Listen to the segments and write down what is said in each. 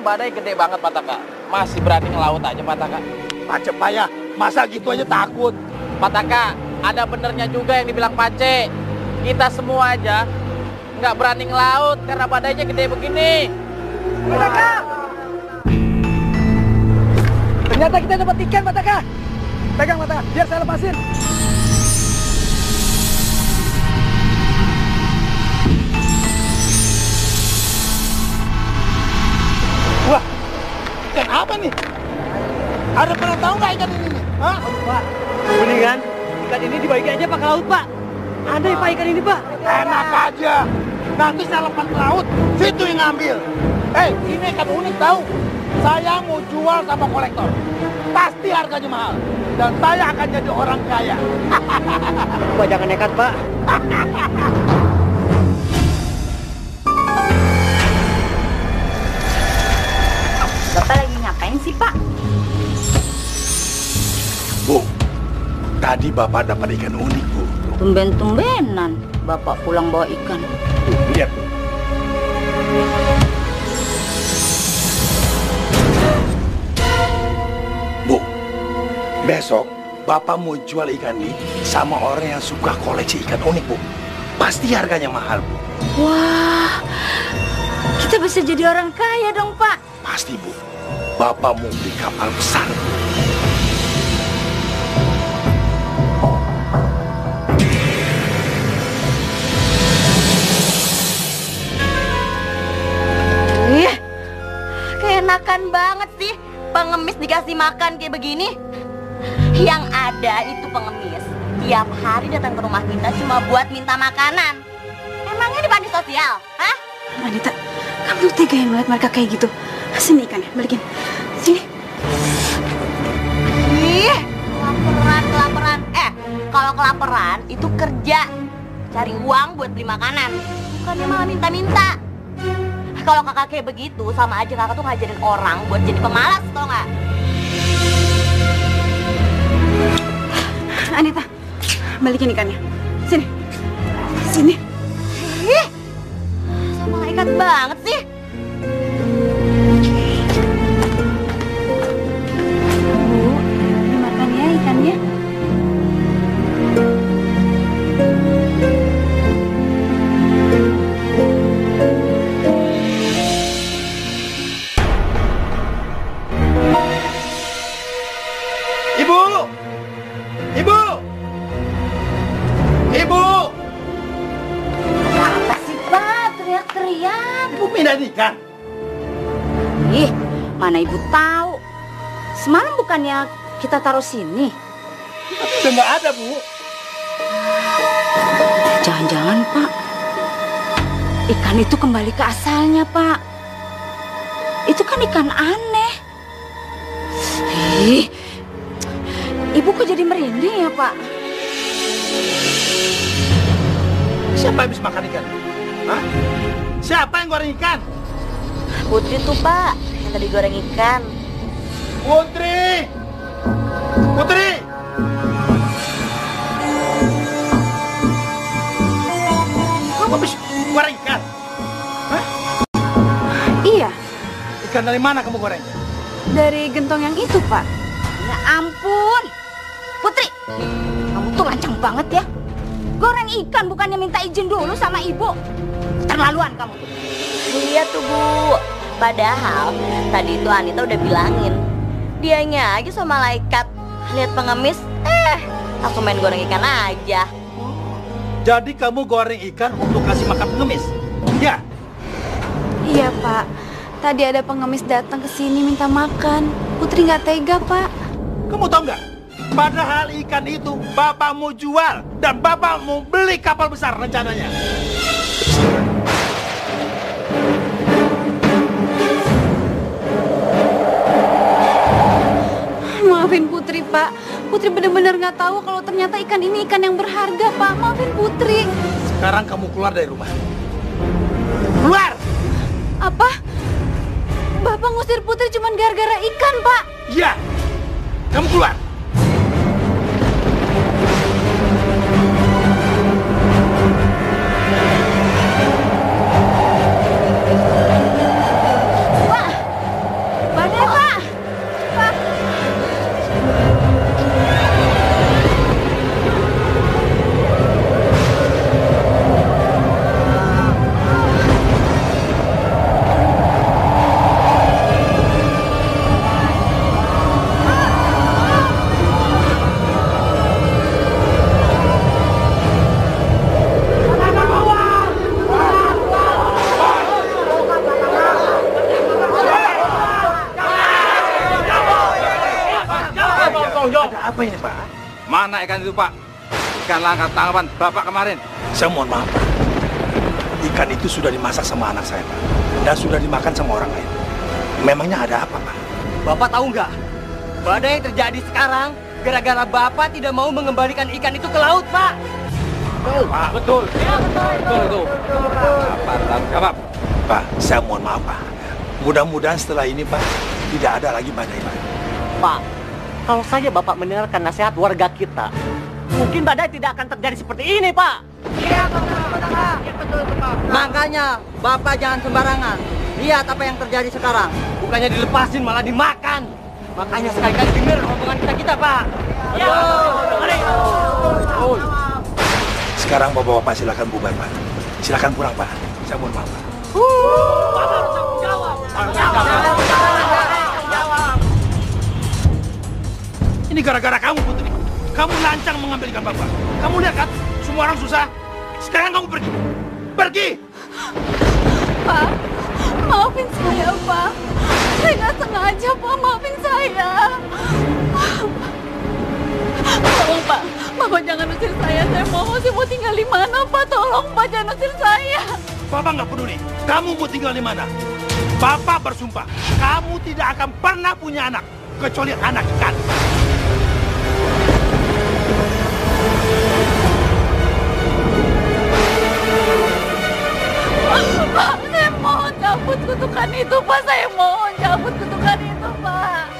badai gede banget Pataka. Masih berani ngelaut aja Pataka. Macet payah, masa gitu aja takut. Pataka, ada benernya juga yang dibilang Pace. Kita semua aja nggak berani ngelaut karena badainya gede begini. Pataka! Ternyata kita dapat ikan, Pataka. Pegang, Pataka, biar saya lepasin. Apa nih? Ada pernah tahu nggak ikan ini nih? Hah? Pak, mendingan ikan ini dibagi aja Pak ke laut, Pak. Ada Pak ikan ini, Pak. Enak aja. Nanti saya lepas ke laut, situ yang ngambil. Eh, ini ikan unik tahu. Saya mau jual sama kolektor. Pasti harganya mahal. Dan saya akan jadi orang kaya. Pak jangan nekat, Pak. Bapak lagi ngapain sih, Pak? Bu, tadi Bapak dapat ikan unik, Bu. Tumben-tumbenan Bapak pulang bawa ikan. Tuh, lihat, Bu. Bu, besok Bapak mau jual ikan ini sama orang yang suka koleksi ikan unik, Bu. Pasti harganya mahal, Bu. Wah, kita bisa jadi orang kaya dong, Pak. Pasti, Bu. Bapak mau beli kapal besar. Ih, keenakan banget sih pengemis dikasih makan kayak begini. Yang ada itu pengemis tiap hari datang ke rumah kita cuma buat minta makanan. Emangnya di panti sosial, hah? Anita, kamu tega yang melihat mereka kayak gitu. Sini ikannya, balikin. Sini. Ih, kelaparan, kelaparan. Eh, kalau kelaparan itu kerja. Cari uang buat beli makanan. Bukannya malah minta-minta. Kalau kakak kayak begitu, sama aja kakak tuh ngajarin orang buat jadi pemalas, tau nggak? Anita, balikin ikannya. Sini. Sini. Ih, sama malaikat banget sih. Bukannya kita taruh sini? Udah nggak ada, Bu. Jangan-jangan, Pak. Ikan itu kembali ke asalnya, Pak. Itu kan ikan aneh. Ih, ibu kok jadi merinding ya, Pak? Siapa yang bisa makan ikan? Hah? Siapa yang goreng ikan? Putri tuh, Pak. Yang tadi goreng ikan. Putri! Putri! Kamu habis goreng ikan? Hah? Iya, Ikan dari mana kamu goreng? dari gentong yang itu, Pak. Ya ampun. Putri, kamu tuh lancang banget ya. Goreng ikan bukannya minta izin dulu sama ibu. Terlaluan kamu tuh. Iya tuh, Bu. Padahal tadi itu Anita udah bilangin. Dianya aja sama malaikat. Lihat pengemis, eh, aku main goreng ikan aja. Jadi kamu goreng ikan untuk kasih makan pengemis? Ya. Iya, Pak. Tadi ada pengemis datang ke sini minta makan. Putri nggak tega, Pak. Kamu tahu nggak? Padahal ikan itu bapak mau jual dan bapak mau beli kapal besar rencananya. Putri, Pak. Putri benar-benar nggak tahu kalau ternyata ikan ini ikan yang berharga, Pak. Maafin Putri. Sekarang kamu keluar dari rumah. Keluar! Apa? Bapak ngusir Putri cuma gara-gara ikan, Pak. Ya. Kamu keluar. Mana ikan itu, Pak? Ikan langka tangkapan Bapak kemarin. Saya mohon maaf, Pak. Ikan itu sudah dimasak sama anak saya, Pak. Dan sudah dimakan sama orang lain. Memangnya ada apa, Pak? Bapak tahu nggak? Badai yang terjadi sekarang gara-gara Bapak tidak mau mengembalikan ikan itu ke laut, Pak. Pak. Betul. Betul itu. Apa tangkap? Pak, saya mohon maaf, Pak. Mudah-mudahan setelah ini, Pak, tidak ada lagi badai, Pak. Pak, kalau saja Bapak mendengarkan nasihat warga kita, mungkin badai tidak akan terjadi seperti ini, Pak. Iya, Makanya Bapak jangan sembarangan. Lihat apa yang terjadi sekarang. Bukannya dilepasin malah dimakan. Makanya sekali-kali dengar omongan kita kita, Pak. Ya, mari. Sekarang bapak-bapak silakan bubar, Pak. Silakan pulang, Pak. Saya mohon maaf, Pak. Ini gara-gara kamu, Putri. Kamu lancang mengambil ikan bapak. Kamu lihat kan, semua orang susah. Sekarang kamu pergi. Pergi! Pak, maafin saya, Pak. Saya nggak sengaja, Pak. Maafin saya. Tolong, Pak. Bapak jangan usir saya. Saya mohon, saya mau tinggal di mana, Pak? Tolong, Pak, jangan usir saya. Bapak nggak peduli. Kamu mau tinggal di mana? Bapak bersumpah, kamu tidak akan pernah punya anak. Kecuali anak ikan. Pak, saya mohon cabut kutukan itu, Pak. Saya mohon cabut kutukan itu, Pak.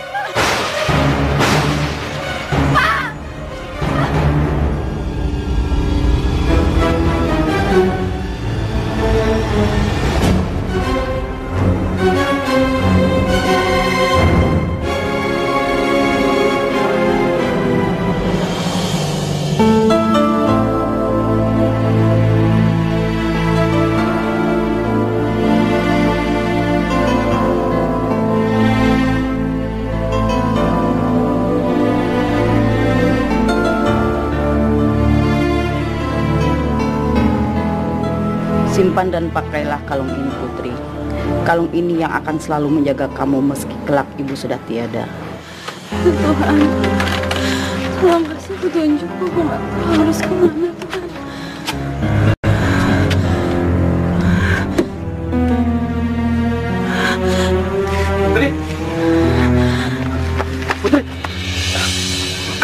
Simpan dan pakailah kalung ini putri. Kalung ini yang akan selalu menjaga kamu meski kelak ibu sudah tiada. Tuhan, tolong kasih petunjuk. Aku nggak tahu harus ke mana, Tuhan. Putri. Putri.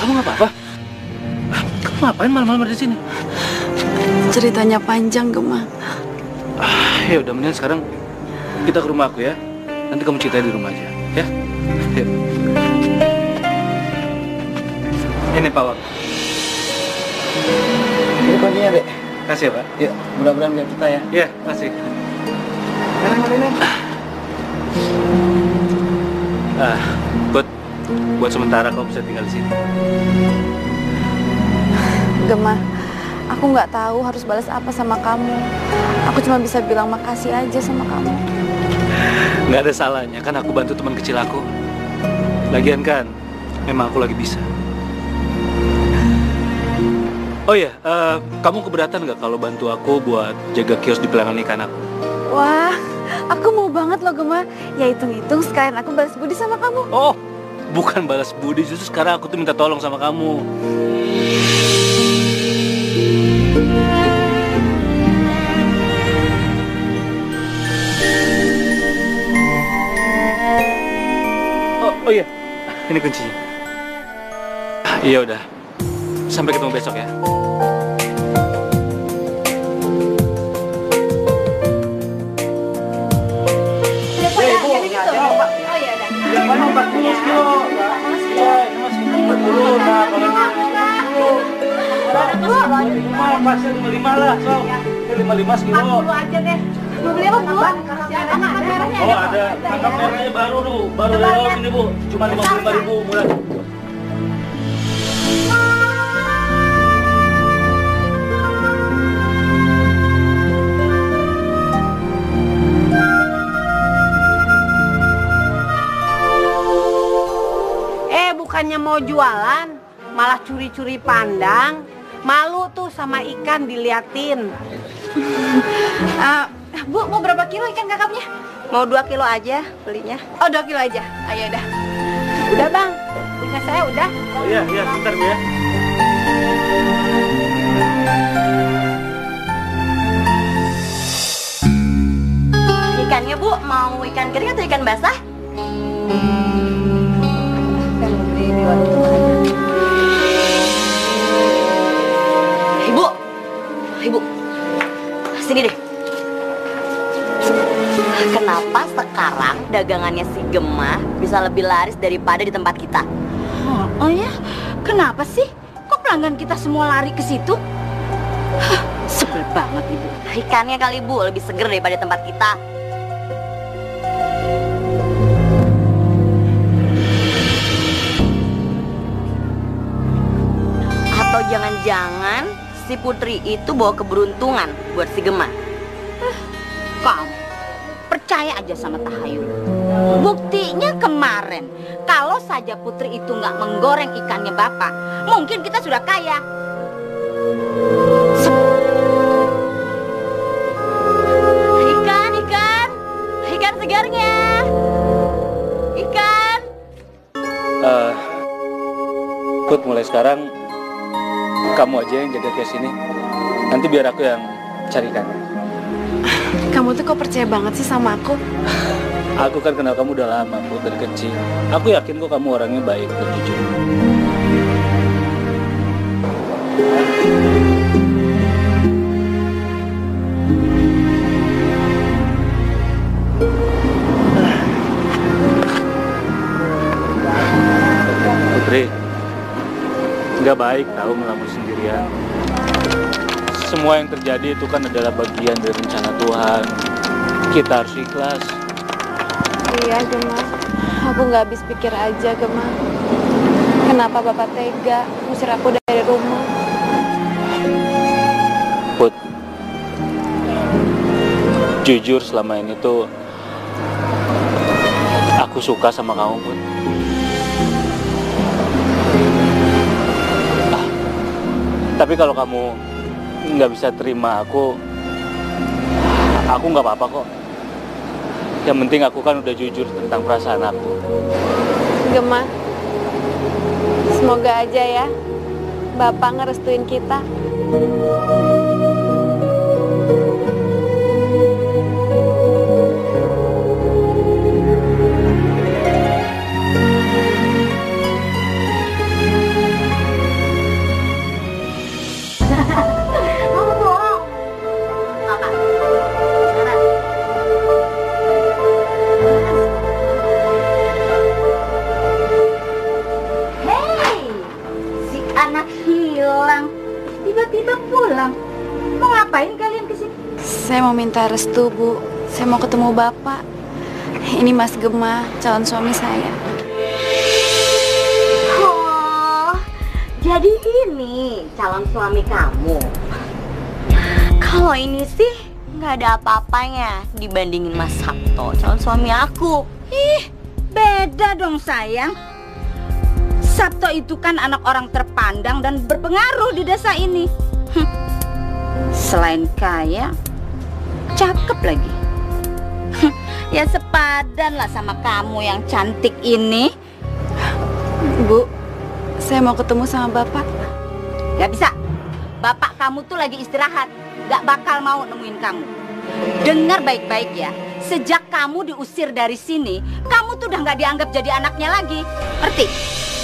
Kamu nggak apa-apa? Kamu ngapain malam-malam di sini? Ceritanya panjang, Gemma. Ya udah mendingan sekarang kita ke rumah aku ya. Nanti kamu ceritain di rumah aja, ya. Ini Pak Wak. Ini kuncinya, Dek. Kasih ya Pak. Yuk, mudah-mudahan biar kita ya. Iya, kasih. Neneng, Neneng? Ah, buat buat sementara kamu bisa tinggal di sini. Gemma, aku nggak tahu harus balas apa sama kamu. Aku cuma bisa bilang makasih aja sama kamu. Nggak ada salahnya kan aku bantu teman kecil aku. Lagian kan, memang aku lagi bisa. Oh iya, eh, kamu keberatan nggak kalau bantu aku buat jaga kios di pelanggan ikan aku? Wah, aku mau banget loh Gema. Ya hitung-hitung sekalian aku balas budi sama kamu. Oh, bukan balas budi, justru sekarang aku tuh minta tolong sama kamu. Ini kuncinya. Ah, Iya udah, sampai ketemu besok ya. Pasnya lima lima lah, so. Lima lima sekilo. aja deh. Mau beli apa, Bu? Oh ada, tangkap merahnya baru tuh, baru dalam ini bu, cuma lima puluh lima ribu mulai. Eh bukannya mau jualan, malah curi-curi pandang. Malu tuh sama ikan diliatin. Ah, Bu, mau berapa kilo ikan kakapnya? Mau dua kilo aja belinya. Oh, dua kilo aja. Ayo udah. Udah bang, punya saya udah. Oh, iya, iya, sebentar bu ya. Ikannya bu, mau ikan kering atau ikan basah? Ibu, ibu, sini deh. Kenapa sekarang dagangannya si Gemah bisa lebih laris daripada di tempat kita? Oh, oh ya? Kenapa sih? Kok pelanggan kita semua lari ke situ? Sebel banget ibu. Ikannya kali bu lebih seger daripada tempat kita. Atau jangan-jangan si Putri itu bawa keberuntungan buat si Gemah. Aja sama Tahayul. Buktinya kemarin, kalau saja Putri itu nggak menggoreng ikannya Bapak, mungkin kita sudah kaya. Ikan, ikan, ikan segarnya. Ikan. Eh, Put, mulai sekarang kamu aja yang jaga kios ini. Nanti biar aku yang carikan. Kamu tuh kok percaya banget sih sama aku? Aku kan kenal kamu udah lama, Put, dari kecil. Aku yakin kok kamu orangnya baik dan jujur. Putri, nggak baik tahu melamun sendirian. Semua yang terjadi itu kan adalah bagian dari rencana Tuhan. Kita harus ikhlas. Iya, Gema. Aku nggak habis pikir aja, Gema. Kenapa Bapak tega ngusir aku dari rumah? Put, jujur selama ini tuh aku suka sama kamu, Put. Ah, tapi kalau kamu nggak bisa terima aku, aku nggak apa-apa kok. Yang penting aku kan udah jujur tentang perasaan aku. Gema, semoga aja ya Bapak ngerestuin kita. Saya mau minta restu, Bu. Saya mau ketemu Bapak. Ini Mas Gema, calon suami saya. Oh, jadi ini calon suami kamu. Kalau ini sih nggak ada apa-apanya dibandingin Mas Sabto, calon suami aku. Ih, beda dong sayang. Sabto itu kan anak orang terpandang dan berpengaruh di desa ini. Hm. Selain kaya, cakep lagi. Ya sepadan lah sama kamu yang cantik ini. Bu, saya mau ketemu sama Bapak. Gak bisa. Bapak kamu tuh lagi istirahat. Gak bakal mau nemuin kamu. Dengar baik-baik ya. Sejak kamu diusir dari sini, kamu tuh udah gak dianggap jadi anaknya lagi. Ngerti?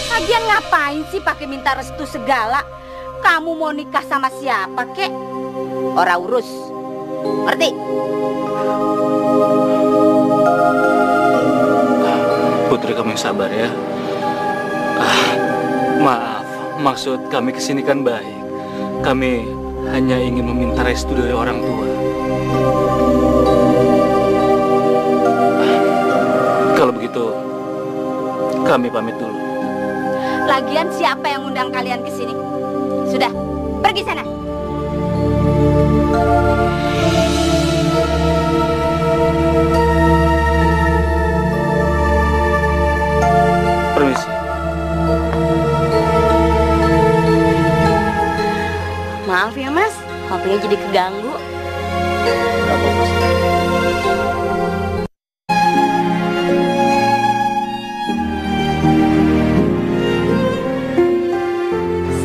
Lagian ngapain sih pakai minta restu segala? Kamu mau nikah sama siapa, kek? Ora urus. Ngerti? Putri kamu yang sabar ya. Ah, maaf, maksud kami ke sini kan baik. Kami hanya ingin meminta restu dari orang tua. Ah, Kalau begitu, kami pamit dulu. Lagian siapa yang undang kalian ke sini? Sudah, pergi sana. Permisi. Maaf ya mas, kopinya jadi keganggu.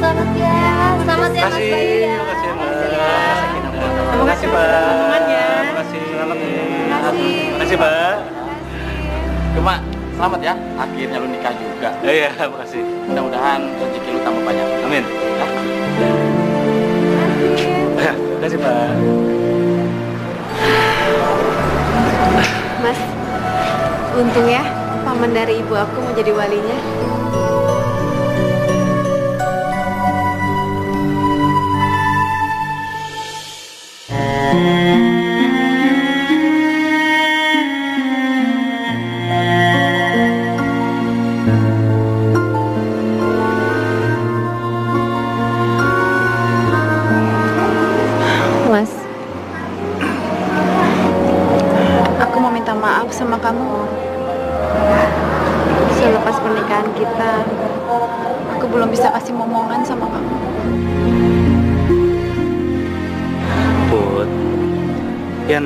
Selamat ya, selamat ya mas Bayu ya. makasih Mbak. Terima kasih Pak. Semuanya. Makasih. Selamat ya. kasih. Makasih Pak. Cuma selamat ya, akhirnya lu nikah juga. Iya, makasih. Mudah-mudahan rezeki lu tambah banyak. Amin. Ya, makasih Pak. Mas, untung ya paman dari ibu aku mau jadi walinya.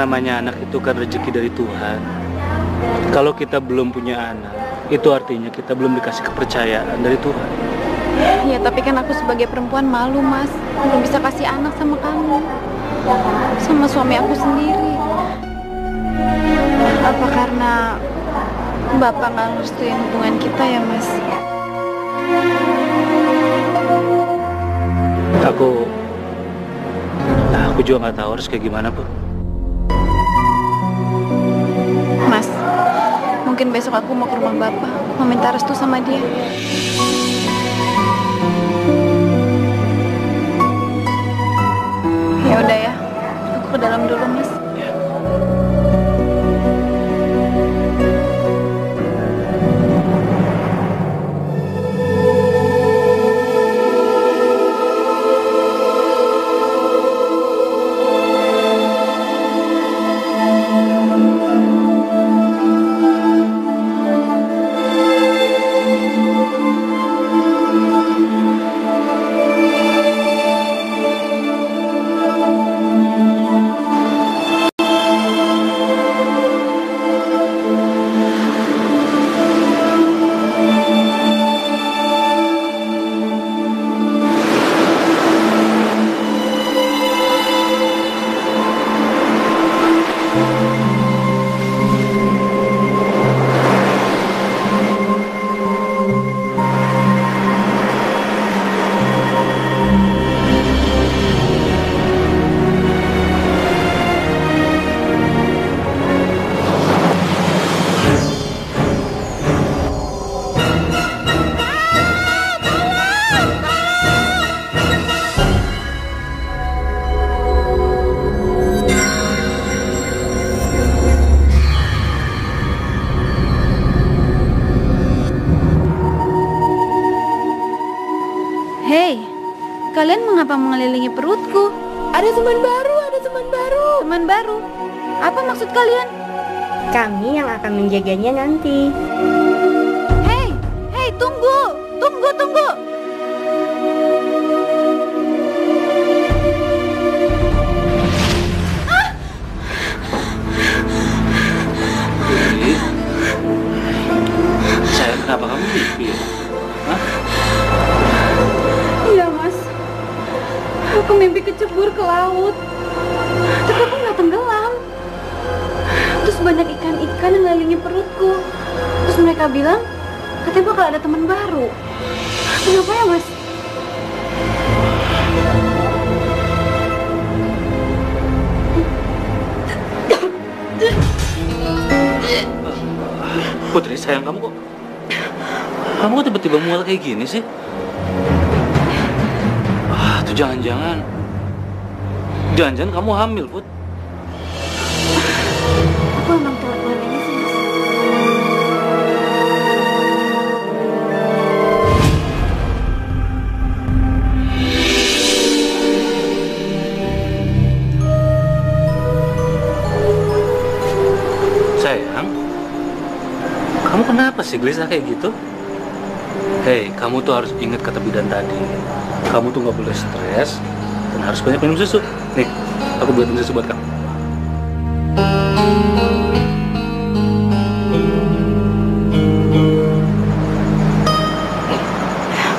Namanya anak itu kan rezeki dari Tuhan. Kalau kita belum punya anak, itu artinya kita belum dikasih kepercayaan dari Tuhan. Ya, tapi kan aku sebagai perempuan malu, Mas. Belum bisa kasih anak sama kamu. Sama suami aku sendiri. Apa karena Bapak nggak ngerestuin hubungan kita ya, Mas? Aku, nah, aku juga nggak tahu harus kayak gimana, Put. Mungkin besok aku mau ke rumah Bapak, mau minta restu sama dia. Ya udah ya, aku ke dalam dulu, Mas. Kalian? Kami yang akan menjaganya nanti. Hei, hei, tunggu, tunggu. tunggu. Putri. Sayang, kenapa kamu mimpi? Hah? Iya, Mas. Aku mimpi kecebur ke laut. Banyak ikan-ikan yang ngelilingi perutku. Terus mereka bilang, katanya bakal ada teman baru. Kenapa ya, Mas? Putri, sayang kamu kok... Kamu kok tiba-tiba mual kayak gini sih? Ah, tuh jangan-jangan... Jangan-jangan kamu hamil, Put. Kamu kenapa sih gelisah kayak gitu? Hei, kamu tuh harus ingat kata bidan tadi. Kamu tuh nggak boleh stres dan harus banyak minum susu. Nih, aku buatin susu buat kamu.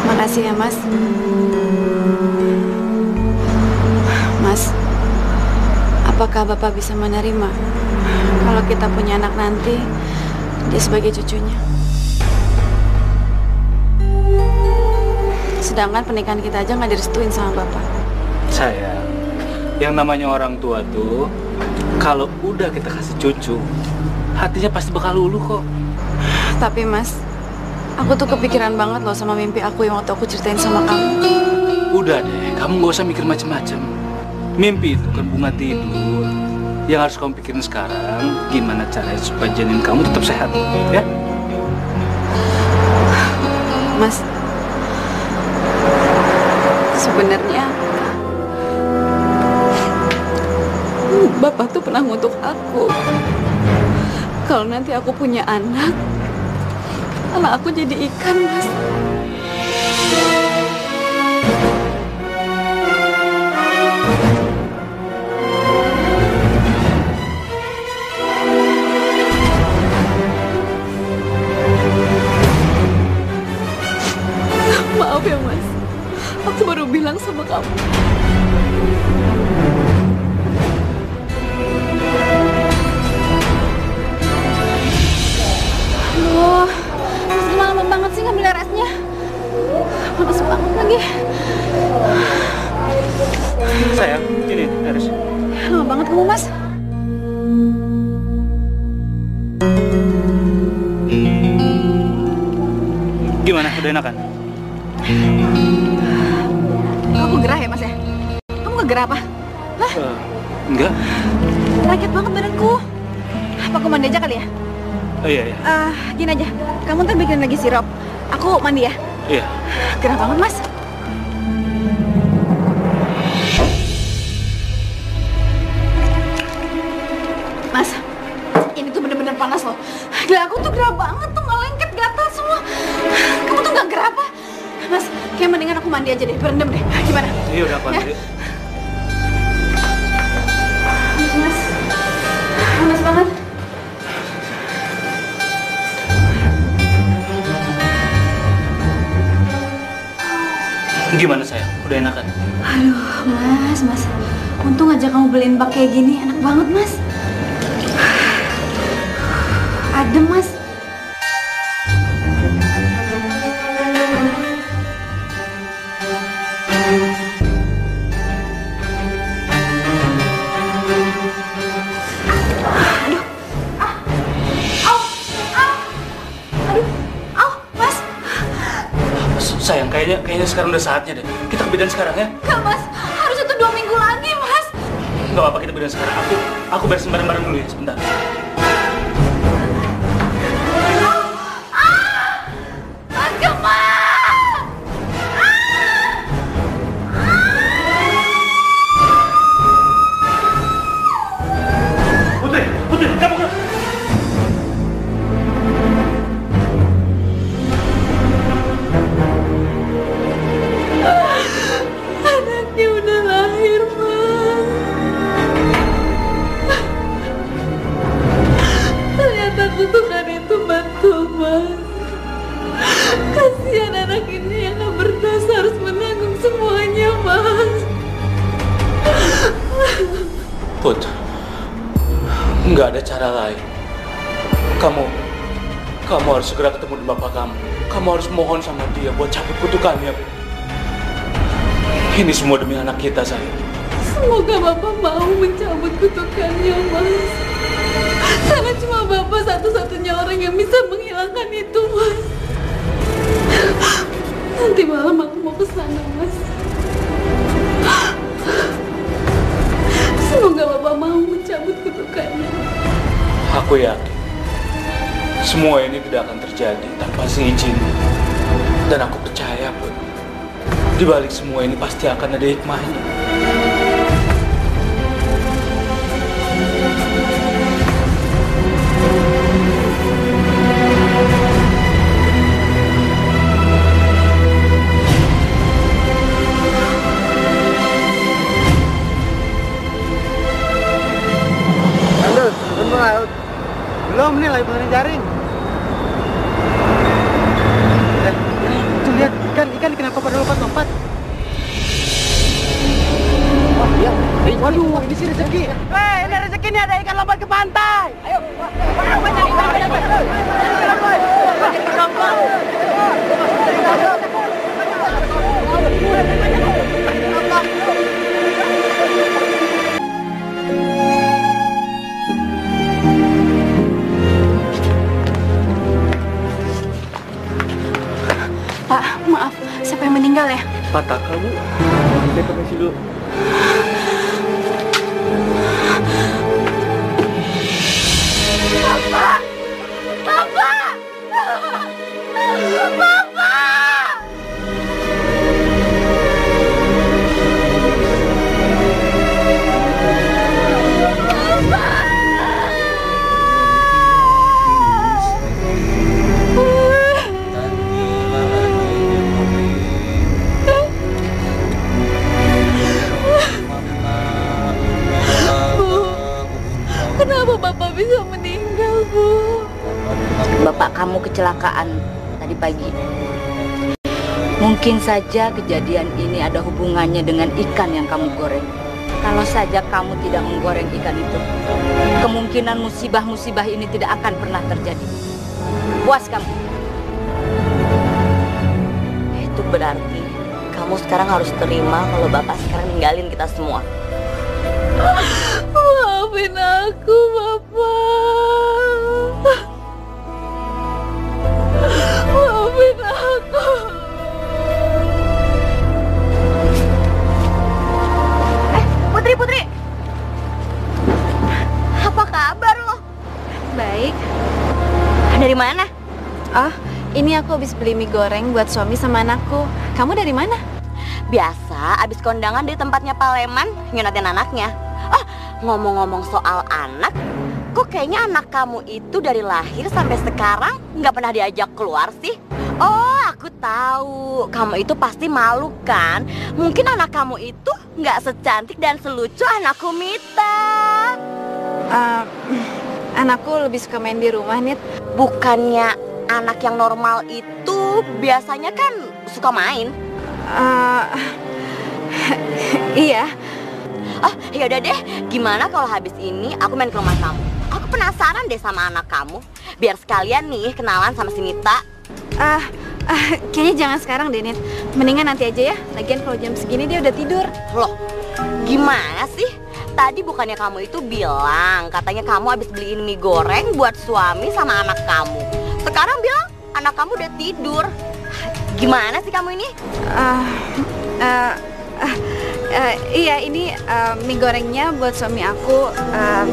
Makasih ya, Mas. Mas, apakah Bapak bisa menerima kalau kita punya anak nanti, dia sebagai cucunya? Sedangkan pernikahan kita aja nggak direstuin sama Bapak. Sayang, yang namanya orang tua tuh, kalau udah kita kasih cucu, hatinya pasti bakal luluh kok. Tapi Mas, aku tuh kepikiran banget loh sama mimpi aku yang waktu aku ceritain sama kamu. Udah deh, kamu nggak usah mikir macem-macem. Mimpi itu kan bunga tidur. Yang harus kamu pikirin sekarang, gimana caranya supaya janin kamu tetap sehat, ya? Mas, sebenarnya Bapak tuh pernah ngutuk aku. Kalau nanti aku punya anak, anak aku jadi ikan, Mas. Bilang sama kamu. Aduh, Mas lama banget sih ngambil resnya. Panas banget lagi. Sayang, ini Aris. Lama banget kamu, Mas. Gimana? Udah enakan? Ya, Mas ya? Kamu gak gerah apa? Eh, enggak. Sakit banget badanku. Apa aku mandi aja kali ya? Oh iya, iya. Ah, gini aja. Kamu ntar bikin lagi sirup. Aku mandi ya. Iya. Gerah banget, Mas. Mas, ini tuh bener-bener panas loh. Gila, aku tuh gerah banget kayak mendingan aku mandi aja deh, berendam deh. Gimana? Iya udah aku Ya. ambil. Mas, panas banget. Gimana sayang? Udah enakan? Aduh, Mas, Mas. Untung aja kamu beliin bak kayak gini. Enak banget, Mas. Adem, Mas. Sekarang udah saatnya deh. Kita ke bidan sekarang ya. Enggak, Mas. Harusnya tuh dua minggu lagi, Mas. Gak apa-apa kita bidan sekarang. Aku aku beresin barang-barang dulu ya sebentar. Harus segera ketemu dengan bapak kamu. Kamu harus mohon sama dia buat cabut kutukannya. Ini semua demi anak kita, sayang. Semoga Bapak mau mencabut kutukannya, Mas. Karena cuma Bapak satu-satunya orang yang bisa menghilangkan itu, Mas. Nanti malam aku mau ke sana, Mas. Semoga Bapak mau mencabut kutukannya. Aku yakin semua ini tidak akan terjadi tanpa seizin. Dan aku percaya, Put. Di balik semua ini pasti akan ada hikmahnya. Belum nih lagi benerin ikan kenapa pada lompat-lompat? Wah, iya. Waduh, ini sih rezeki. Hei, ini rezeki nih ada ikan lompat ke pantai. Ayo. Pak, maaf, siapa yang meninggal ya? Patah kamu. Saya permisi dulu. Kenapa Bapak bisa meninggal, Bu? Bapak kamu kecelakaan tadi pagi. Mungkin saja kejadian ini ada hubungannya dengan ikan yang kamu goreng. Kalau saja kamu tidak menggoreng ikan itu, kemungkinan musibah-musibah ini tidak akan pernah terjadi. Puas kamu? Itu berarti kamu sekarang harus terima kalau bapak sekarang ninggalin kita semua. Maafin aku, Bapak. Maafin aku. Eh, Putri, Putri. Apa kabar lo? Baik. Dari mana? Oh, ini aku habis beli mie goreng buat suami sama anakku. Kamu dari mana? Biasa, abis kondangan di tempatnya Pak Leman, nyunatin anaknya. Ngomong-ngomong soal anak, kok kayaknya anak kamu itu dari lahir sampai sekarang nggak pernah diajak keluar sih? Oh, aku tahu. Kamu itu pasti malu kan? Mungkin anak kamu itu nggak secantik dan selucu anakku Mita. Eh, anakku lebih suka main di rumah, Nit. Bukannya anak yang normal itu biasanya kan suka main? Eh, iya. Oh, ya udah deh. Gimana kalau habis ini aku main ke rumah kamu? Aku penasaran deh sama anak kamu. Biar sekalian nih kenalan sama si Mita. Ah, ah, kayaknya jangan sekarang deh, Nit. Mendingan nanti aja ya. Lagian kalau jam segini dia udah tidur. Loh, gimana sih? Tadi bukannya kamu itu bilang katanya kamu habis beliin mie goreng buat suami sama anak kamu. Sekarang bilang anak kamu udah tidur. Gimana sih kamu ini? Ah, ah, ah, ah, iya, ini ah, mie gorengnya buat suami aku. ah,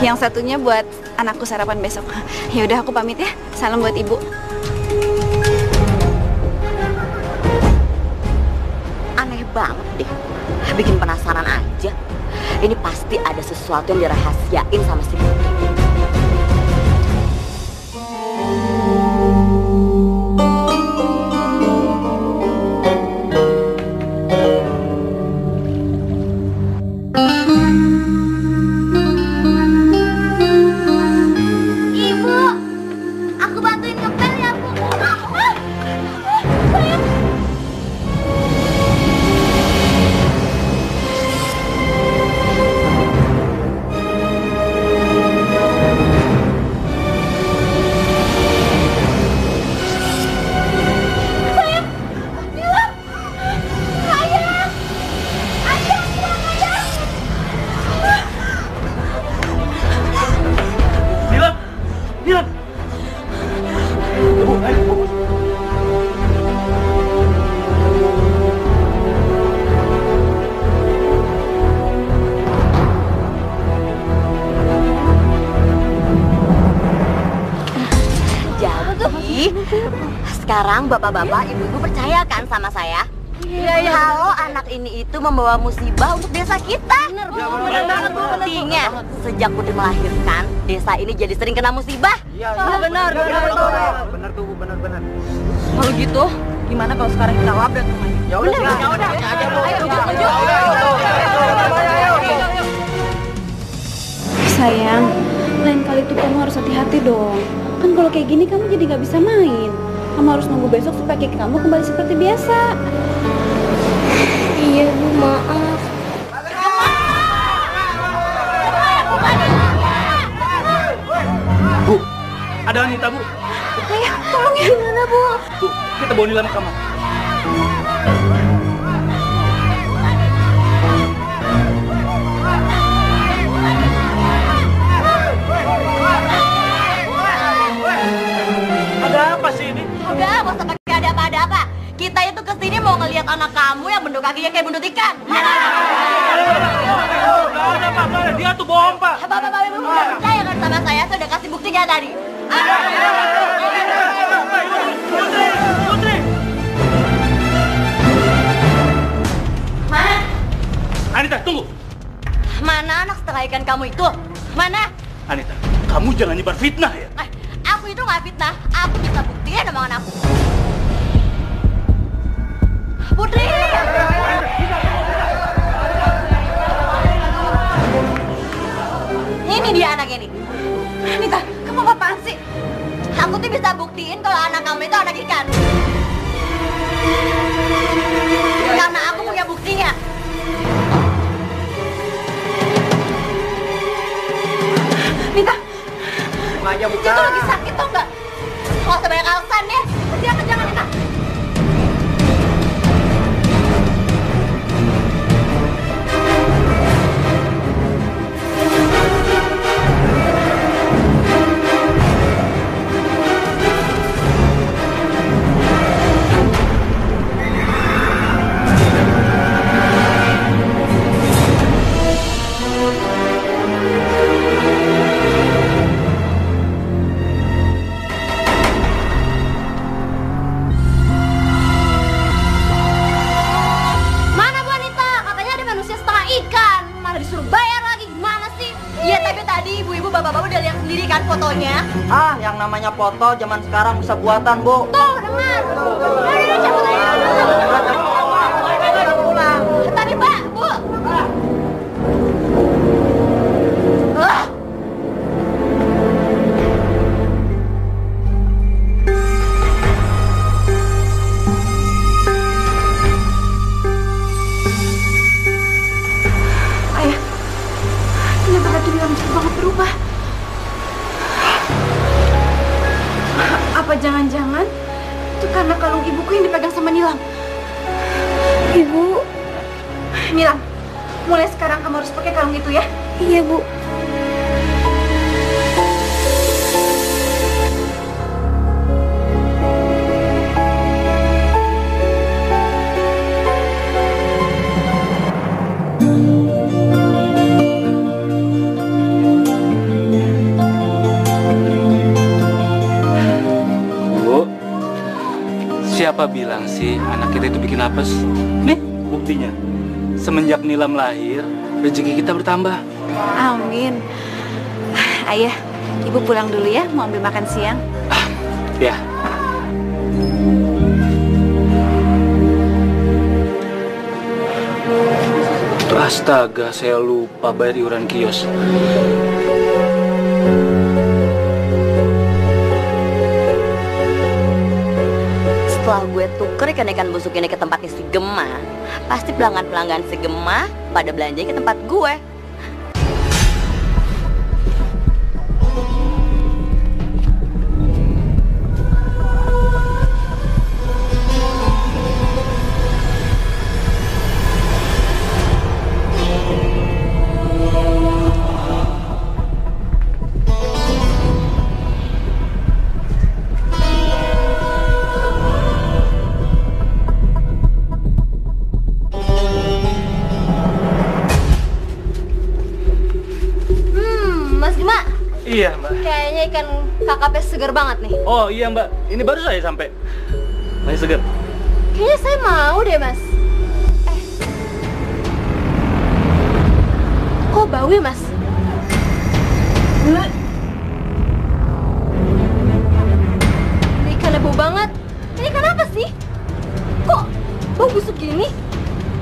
yang satunya buat anakku sarapan besok. Ya udah aku pamit ya. Salam buat ibu. Aneh banget deh. Bikin penasaran aja. Ini pasti ada sesuatu yang dirahasiain sama si Putri. sekarang bapak-bapak, ibu-ibu percaya kan sama saya? Iya, iya. Kalau anak ini itu membawa musibah untuk desa kita. Bener, bu. Banget, bu. Buktinya, sejak Putri melahirkan, desa ini jadi sering kena musibah. Iya, iya. benar, benar, benar. Benar tuh, benar benar. Kalau gitu, gimana kalau sekarang kita labrak rumahnya? Ya udah, ya udah. Ayo, lanjut, lanjut. Sayang, lain kali tuh kamu harus hati-hati dong. Kan kalau kayak gini kamu jadi nggak bisa main. Kamu harus nunggu besok supaya kaki kamu kembali seperti biasa. Iya, Bu, maaf. Bu, ada wanita bu. Ayah, tolong ya. Gimana, Bu? Bu, kita bawa Nilam ke kamar. Apa. Kita itu ke sini mau ngelihat anak kamu yang bentuk kakinya kayak bentuk ikan. Dia tuh bohong pak. Bapak-bapak ibu udah percaya kan sama saya? Saya udah kasih buktinya tadi. Putri, Putri. Mana? Anita, tunggu. Mana anak setengah ikan kamu itu? Mana? Anita, kamu jangan nyebar fitnah ya. Eh, aku itu nggak fitnah. Aku bisa buktiin omongan aku. Putri! Ini dia anaknya nih. Nita, kamu apaan sih? Aku tuh bisa buktiin kalau anak kamu itu anak ikan. Karena aku punya buktinya. Nita, Buka aja, buka. Itu lagi sakit tau nggak? Kalau sebanyak alasan ya, jangan jangan foto zaman sekarang bisa buatan, Bu. Tuh, dengar. Mulai sekarang kamu harus pakai kalung itu ya. Iya, Bu. Siapa bilang sih anak kita itu bikin apes? Nih, buktinya. Semenjak Nilam lahir, rezeki kita bertambah. Amin. Ayah, ibu pulang dulu ya, mau ambil makan siang. Ya, Astaga, saya lupa bayar iuran kios. Setelah gue tuker ikan-ikan busuk ini ke tempatnya si Gema, pasti pelanggan-pelanggan si Gema pada belanja ke tempat gue. Kakapnya segar banget nih. Oh iya, Mbak. Ini baru saya sampai. Masih segar? Kayaknya saya mau deh, Mas. Eh. Kok bau ya, Mas? Ini ikannya bau banget. Ini ikan apa sih? Kok bau busuk gini?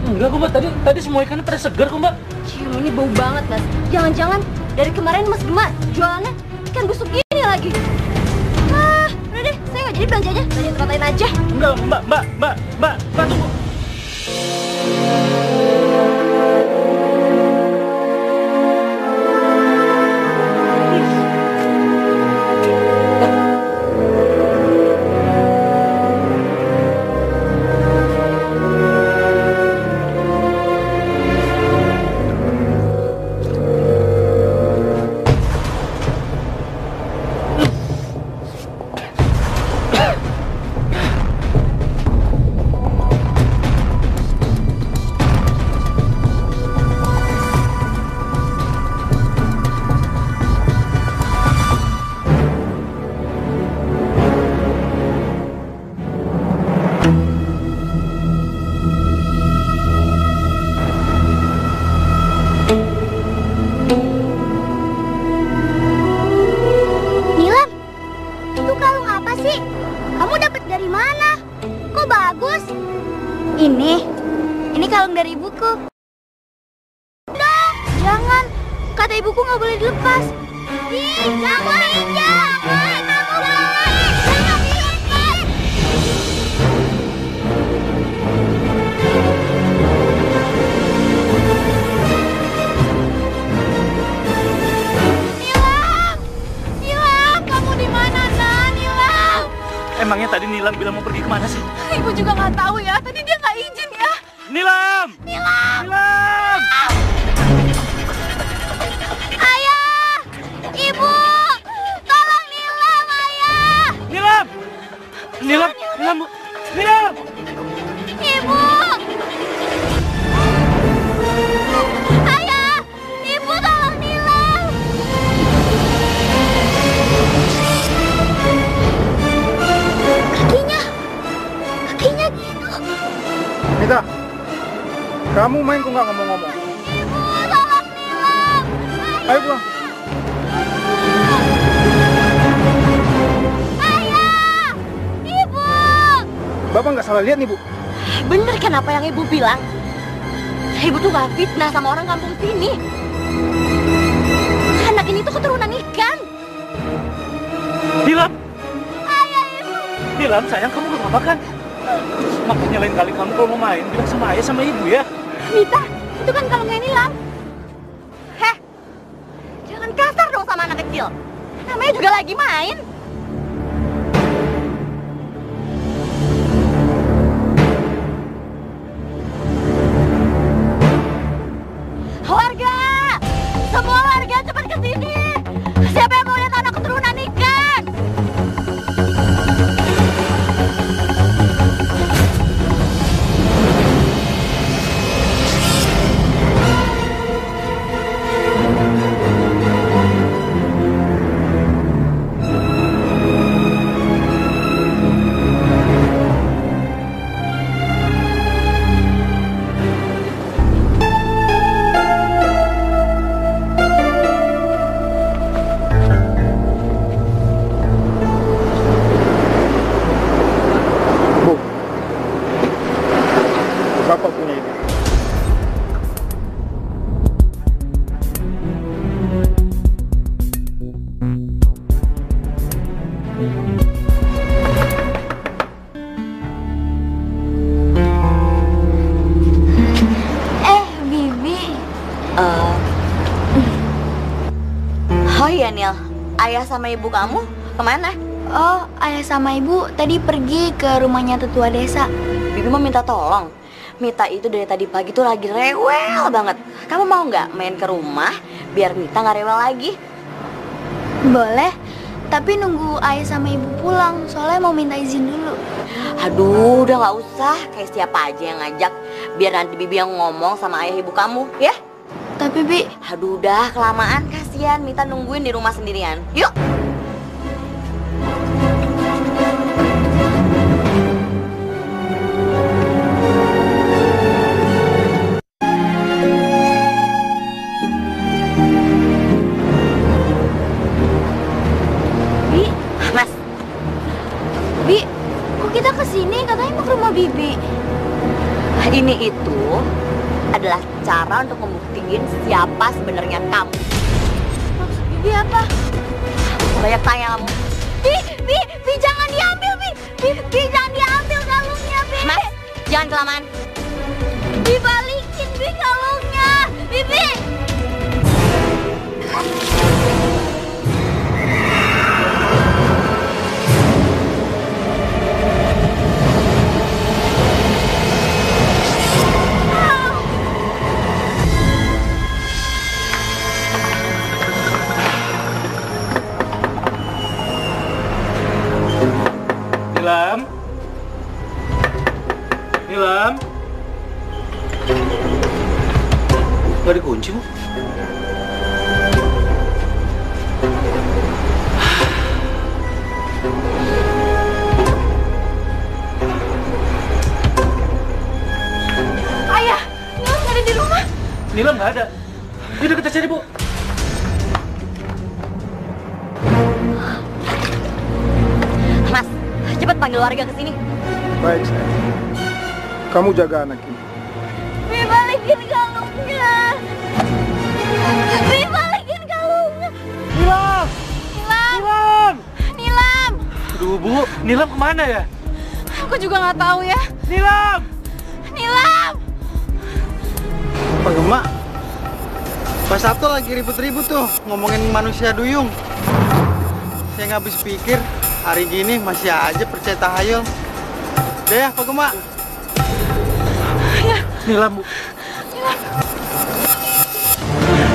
Enggak kok mbak, tadi tadi semua ikannya pada segar kok mbak. Cium ini bau banget, Mas. Jangan-jangan dari kemarin Mas Gema jualannya ikan busuk gini aja. Enggak mbak, mbak, mbak, mbak, mbak Bapak nggak salah lihat nih, Bu. Bener kan apa yang ibu bilang? Ibu tuh gak fitnah sama orang kampung sini. Anak ini tuh keturunan ikan. Nilam! Ayah, Ibu! Nilam, sayang kamu gak apa-apa kan? Makanya lain kali kamu kalau mau main, bilang sama ayah sama ibu ya. Mita, itu kan kalungnya Nilam. Heh, jangan kasar dong sama anak kecil. Namanya juga lagi main. Ayah sama ibu kamu ke mana? Oh, ayah sama ibu tadi pergi ke rumahnya tetua desa. Bibi mau minta tolong. Mita itu dari tadi pagi tuh lagi rewel banget. Kamu mau nggak main ke rumah biar Mita nggak rewel lagi? Boleh, tapi nunggu ayah sama ibu pulang, soalnya mau minta izin dulu. Aduh, udah nggak usah. Kayak siapa aja yang ngajak. Biar nanti Bibi yang ngomong sama ayah ibu kamu, ya? Tapi Bi, Aduh, udah kelamaan. Kasihan Mita nungguin di rumah sendirian. Yuk. Kamu jaga anak ini. Bi balikin kalungnya. Bi balikin kalungnya. Nilam! Nilam. Nilam! Nilam. Aduh, Bu. Nilam ke mana ya? Aku juga nggak tahu ya. Nilam! Nilam. Pak Gema, Pak Sabto lagi ribut-ribut tuh ngomongin manusia duyung. Saya nggak habis pikir hari gini masih aja percaya tahayul. Deh ya Pak Gema. Nilam, Bu.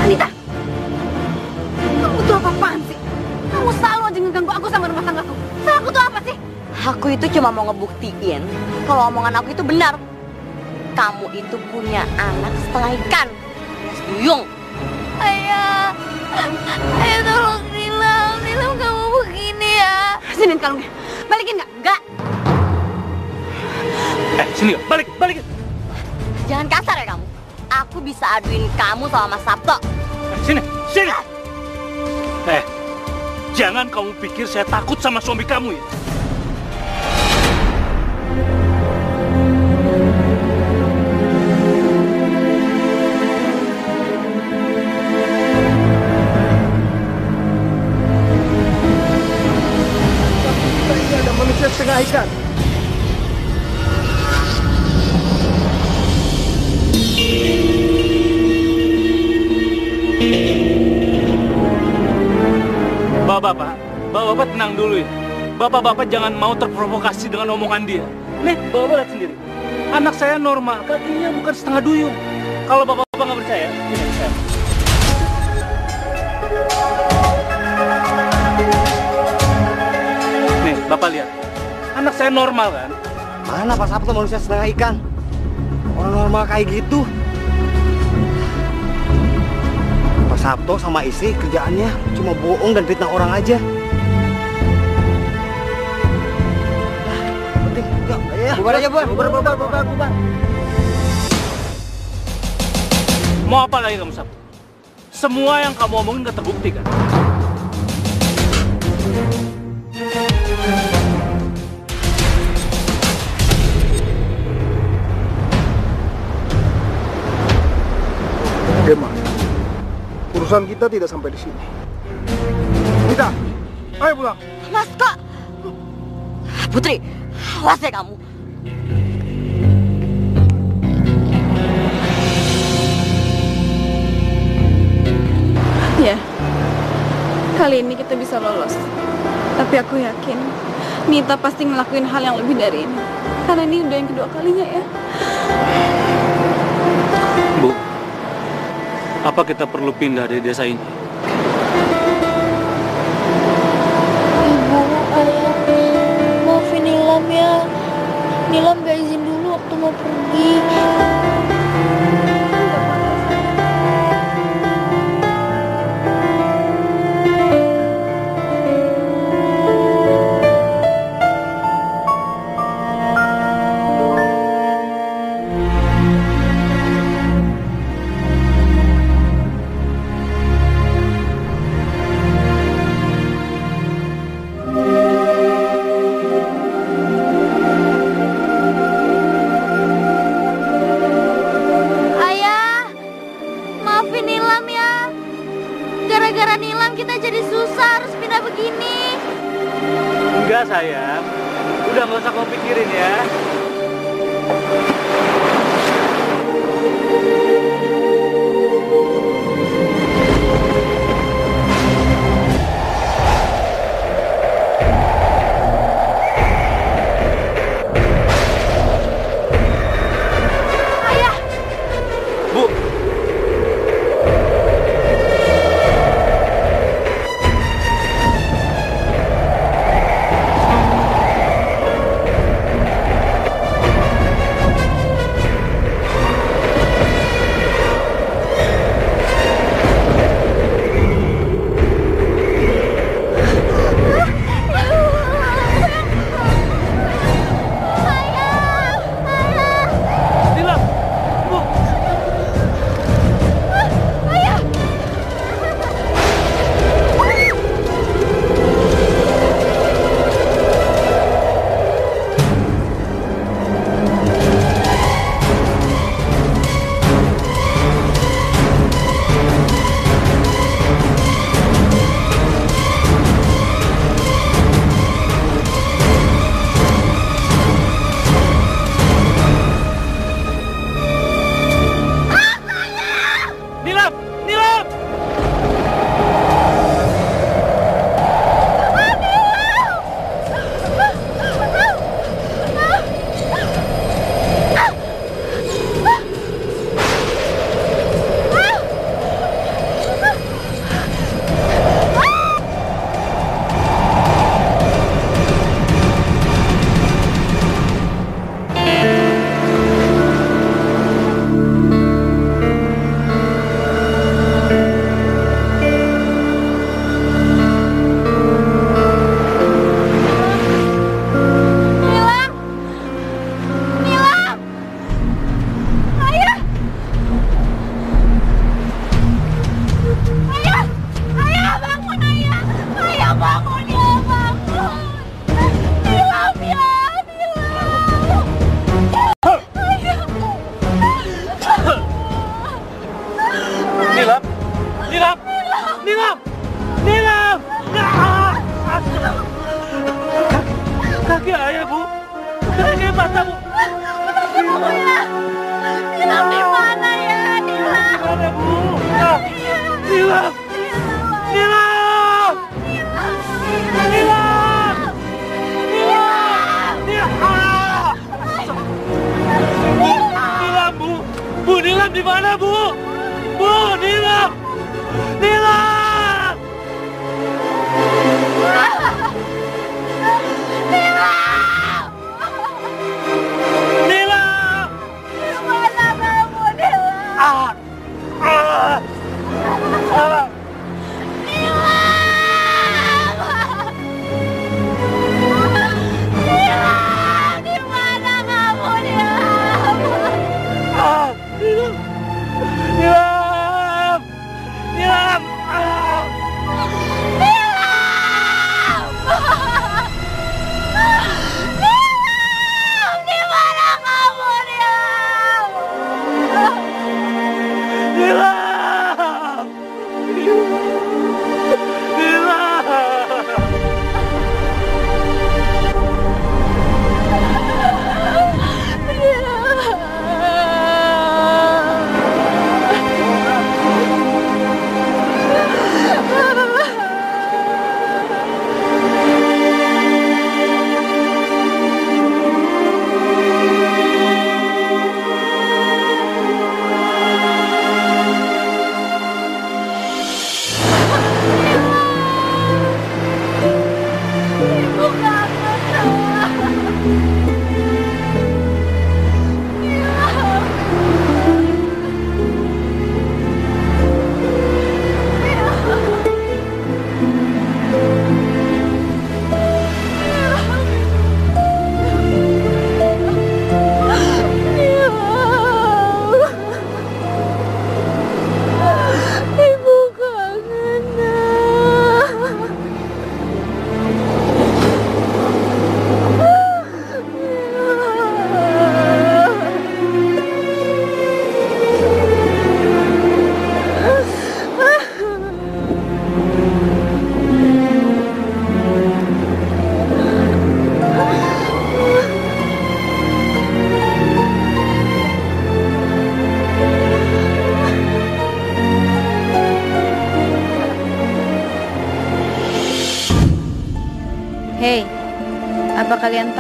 Anita, kamu tuh apa-apaan sih? Kamu selalu aja ngeganggu aku sama rumah tanggaku. Salah aku tuh apa sih? Aku itu cuma mau ngebuktiin kalau omongan aku itu benar. Kamu itu punya anak setengah ikan. Mas Duyung. Ayah, ayah tolong Nilam, Nilam kamu begini ya. Sinin kalungnya. Balikin nggak? Enggak, Eh, sini, balik, balik. Jangan kasar ya kamu. Aku bisa aduin kamu sama Mas Sabto. Sini, sini. Eh, jangan kamu pikir saya takut sama suami kamu ya. Kita ini ada manusia setengah ikan. Bapak-bapak, bapak-bapak tenang dulu ya. Bapak-bapak jangan mau terprovokasi dengan omongan dia. Nih, bapak lihat sendiri. Anak saya normal, kakinya bukan setengah duyung. Kalau bapak-bapak nggak percaya, ini saya. Nih, bapak lihat. Anak saya normal kan? Mana Pak Sabto manusia setengah ikan? Orang normal kayak gitu. Sabto sama istri kerjaannya cuma bohong dan fitnah orang aja. Nah, penting, yuk, ya. Bubar aja, bubar. Bubar, bubar, bubar, bubar. Mau apa lagi kamu, Sabtu? Semua yang kamu omongin nggak terbukti kan? Urusan kita tidak sampai di sini. Kita, ayo pulang. Mas kok? Putri, awas ya kamu. Ya, kali ini kita bisa lolos. Tapi aku yakin Nita pasti ngelakuin hal yang lebih dari ini. Karena ini udah yang kedua kalinya ya. Apa kita perlu pindah dari desa ini? Ibu, ayah, maafin Nilam ya. Nilam gak izin dulu waktu mau pergi.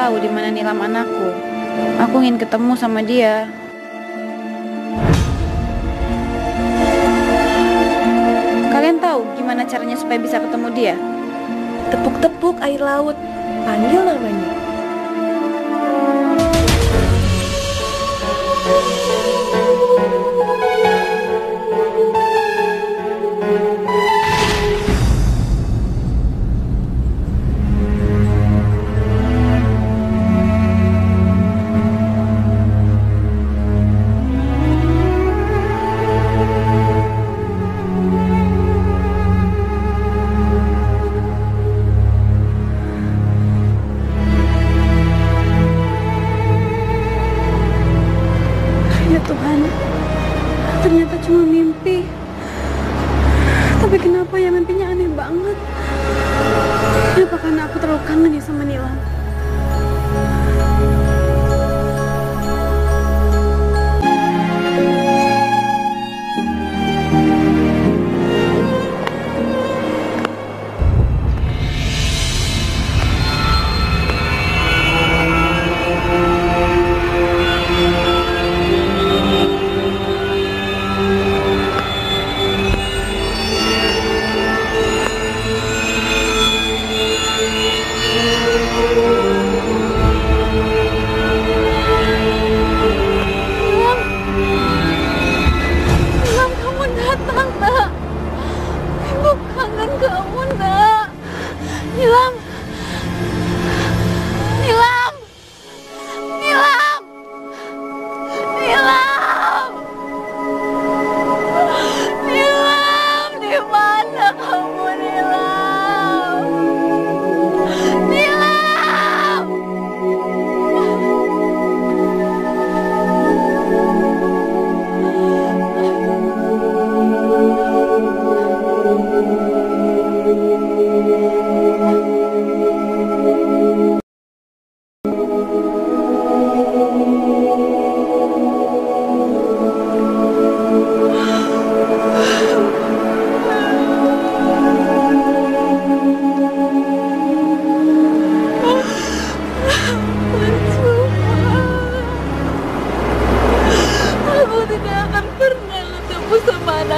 tahu di mana Nilam anakku. Aku ingin ketemu sama dia. Kalian tahu gimana caranya supaya bisa ketemu dia? Tepuk-tepuk air laut, panggil namanya.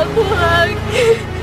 aku lagi.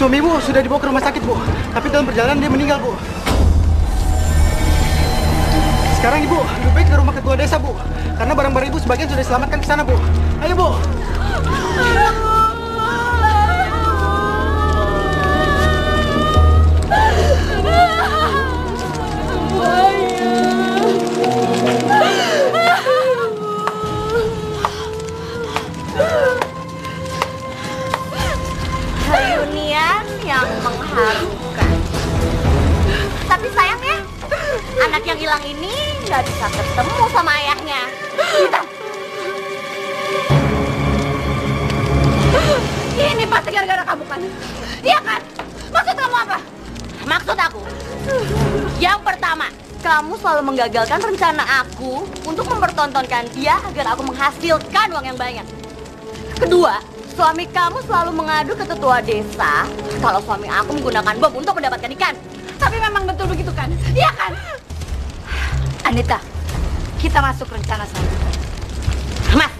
Suami ibu sudah dibawa ke rumah sakit, Bu. Tapi dalam perjalanan dia meninggal, Bu. Sekarang ibu lebih baik ke rumah ketua desa, Bu. Karena barang-barang ibu sebagian sudah diselamatkan ke sana, Bu. Ayo, Bu. Why? mengharukan. Tapi sayangnya, anak yang hilang ini nggak bisa ketemu sama ayahnya. Kita... Ini pasti gara-gara kamu kan? Iya kan? Maksud kamu apa? Maksud aku, yang pertama, kamu selalu menggagalkan rencana aku untuk mempertontonkan dia agar aku menghasilkan uang yang banyak. Kedua, suami kamu selalu mengadu ke tetua desa kalau suami aku menggunakan bom untuk mendapatkan ikan. Tapi memang betul begitu kan? Iya kan? Anita, kita masuk rencana selanjutnya. Mas,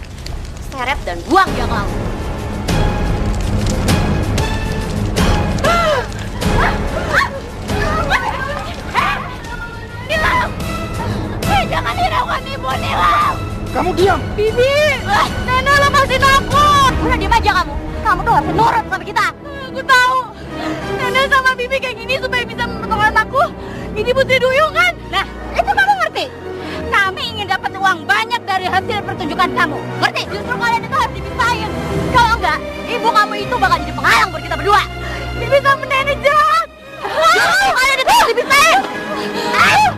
seret dan buang ke laut. Jangan hiraukan ibu, Nilam! Kamu diam! Bibi! Nenek lepasin aku! Udah diam aja kamu. Kamu tuh harus nurut sama kita. Aku tahu. Nenek sama Bibi kayak gini supaya bisa memotong anakku. Ini putri duyung kan? Nah, itu kamu ngerti? Kami ingin dapat uang banyak dari hasil pertunjukan kamu. Ngerti? Justru kalian itu harus dipisahin. Kalau enggak, ibu kamu itu bakal jadi penghalang buat kita berdua. Bibi sama nenek jahat. Kalian itu harus dipisahin. Ayo!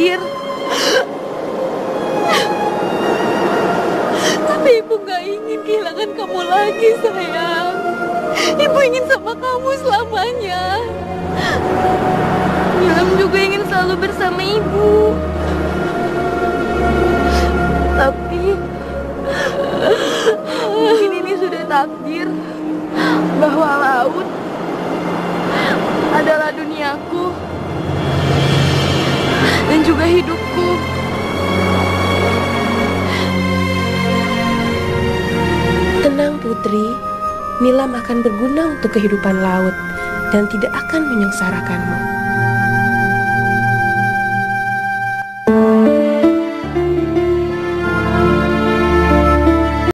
Udah akan berguna untuk kehidupan laut dan tidak akan menyengsarakanmu.